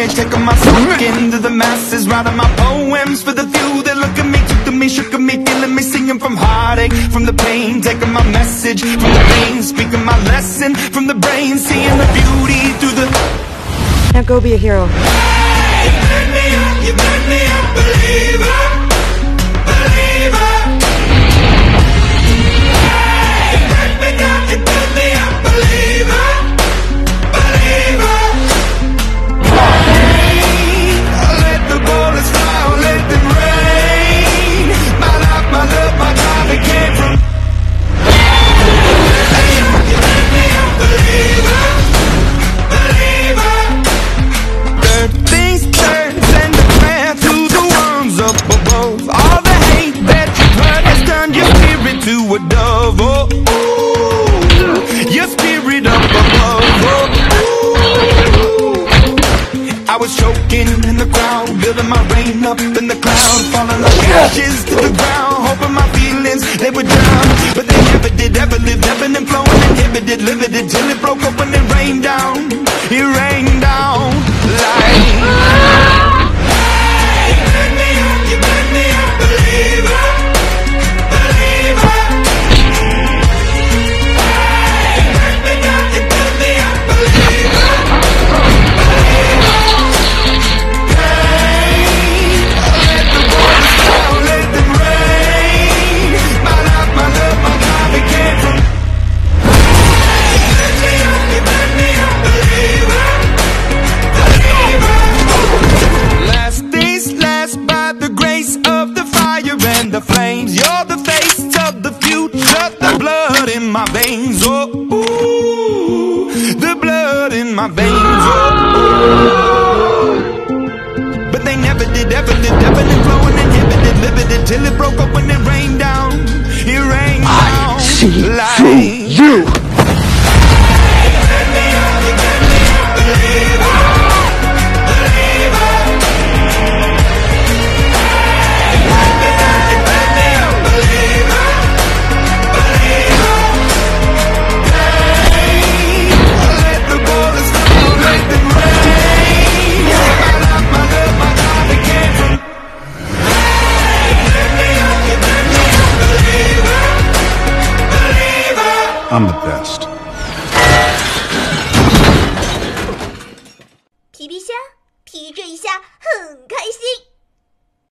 from a young age, taking my soak into the masses, writing my poems for the few that look at me, took to me, shook at me, feeling me, singing from heartache, from the pain, taking my message from the veins, speaking my lesson from the brain, seeing the beauty through the. Now go be a hero. You a dove. Oh, ooh, your spirit up above. Oh, ooh. I was choking in the crowd, building my rain up in the cloud, falling like ashes to the ground, hoping my feelings they would drown, my veins. Oh. But they never did, ever ever lived, flowing, inhibited, limited, till it broke open and rained down. It rained down. See like through you. I'm the best. 皮皮虾，皮这一下很开心。